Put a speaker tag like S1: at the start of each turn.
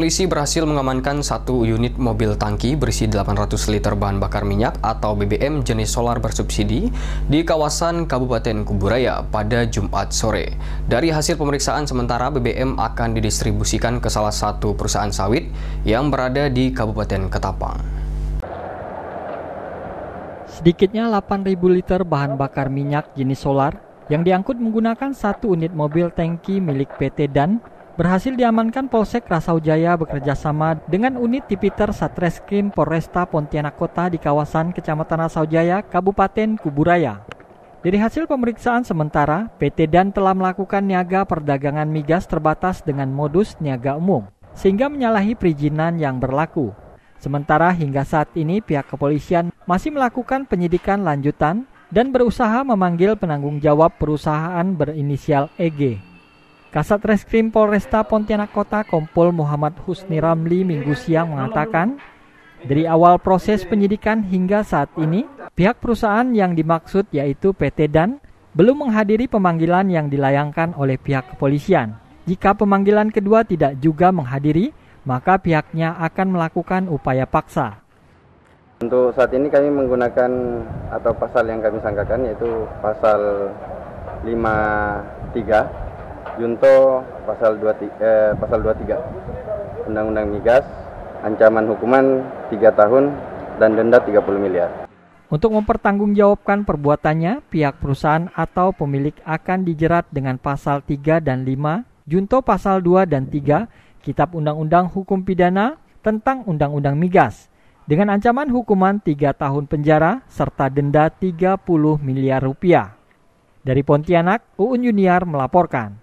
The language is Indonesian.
S1: polisi berhasil mengamankan satu unit mobil tangki berisi 800 liter bahan bakar minyak atau BBM jenis solar bersubsidi di kawasan Kabupaten Kuburaya pada Jumat sore. Dari hasil pemeriksaan sementara BBM akan didistribusikan ke salah satu perusahaan sawit yang berada di Kabupaten Ketapang.
S2: Sedikitnya 8.000 liter bahan bakar minyak jenis solar yang diangkut menggunakan satu unit mobil tangki milik PT DAN berhasil diamankan Polsek Rasau Jaya bekerjasama dengan unit Tipiter Satreskrim Polresta Pontianak Kota di kawasan Kecamatan Rasau Jaya, Kabupaten Kuburaya. Dari hasil pemeriksaan sementara, PT DAN telah melakukan niaga perdagangan migas terbatas dengan modus niaga umum, sehingga menyalahi perizinan yang berlaku. Sementara hingga saat ini pihak kepolisian masih melakukan penyidikan lanjutan dan berusaha memanggil penanggung jawab perusahaan berinisial EG. Kasat Reskrim Polresta Pontianak Kota Kompol Muhammad Husni Ramli minggu siang mengatakan, dari awal proses penyidikan hingga saat ini, pihak perusahaan yang dimaksud yaitu PT DAN belum menghadiri pemanggilan yang dilayangkan oleh pihak kepolisian. Jika pemanggilan kedua tidak juga menghadiri, maka pihaknya akan melakukan upaya paksa.
S3: Untuk saat ini kami menggunakan atau pasal yang kami sangkakan yaitu pasal 53 Junto pasal 2 eh, pasal 23 Undang-Undang Migas ancaman hukuman 3 tahun dan denda 30 miliar.
S2: Untuk mempertanggungjawabkan perbuatannya, pihak perusahaan atau pemilik akan dijerat dengan pasal 3 dan 5, junto pasal 2 dan 3 Kitab Undang-Undang Hukum Pidana tentang Undang-Undang Migas dengan ancaman hukuman 3 tahun penjara serta denda 30 miliar rupiah. Dari Pontianak, Uun Junior melaporkan.